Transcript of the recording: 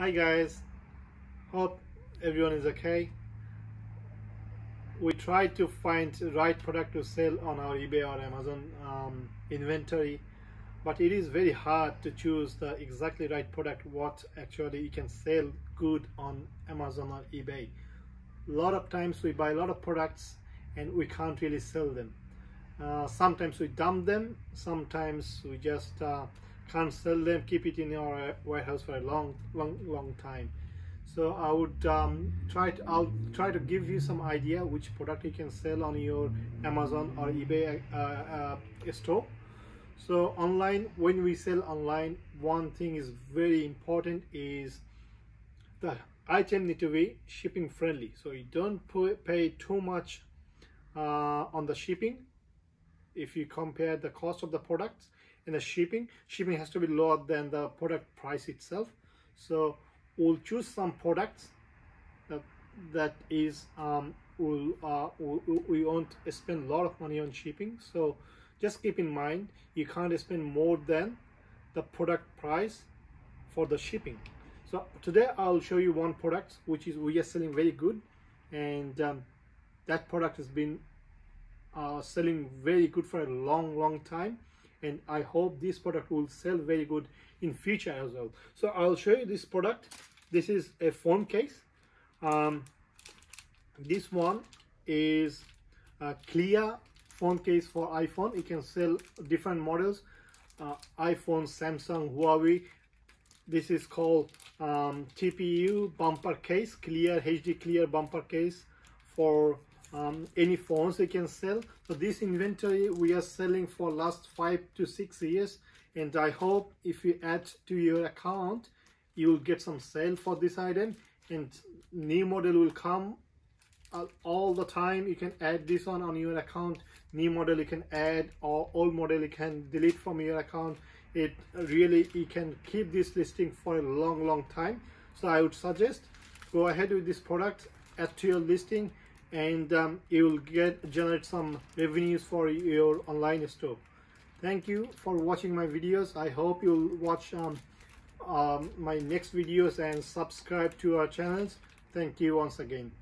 Hi guys, hope everyone is okay. We try to find the right product to sell on our eBay or Amazon um, inventory, but it is very hard to choose the exactly right product what actually you can sell good on Amazon or eBay. A lot of times we buy a lot of products and we can't really sell them. Uh, sometimes we dump them, sometimes we just uh, can't sell them keep it in your warehouse for a long long long time. So I would um, try to I'll try to give you some idea which product you can sell on your Amazon or eBay uh, uh, store. So online when we sell online one thing is very important is the item need to be shipping friendly. So you don't pay too much uh, on the shipping if you compare the cost of the products and the shipping. Shipping has to be lower than the product price itself. So we'll choose some products that that is um will uh we'll, we won't spend a lot of money on shipping. So just keep in mind you can't spend more than the product price for the shipping. So today i'll show you one product which is we are selling very good and um, that product has been uh, selling very good for a long long time and I hope this product will sell very good in future as well. So I'll show you this product. This is a phone case. Um, this one is a clear phone case for iPhone. You can sell different models. Uh, iPhone Samsung Huawei. This is called um, TPU bumper case clear HD clear bumper case for um, any phones they can sell. So this inventory we are selling for last five to six years and I hope if you add to your account you will get some sale for this item. And new model will come all the time. You can add this one on your account. New model you can add or old model you can delete from your account. It really you can keep this listing for a long long time. So i would suggest go ahead with this product add to your listing and um, you will get generate some revenues for your online store. Thank you for watching my videos. I hope you'll watch um, um, my next videos and subscribe to our channels. Thank you once again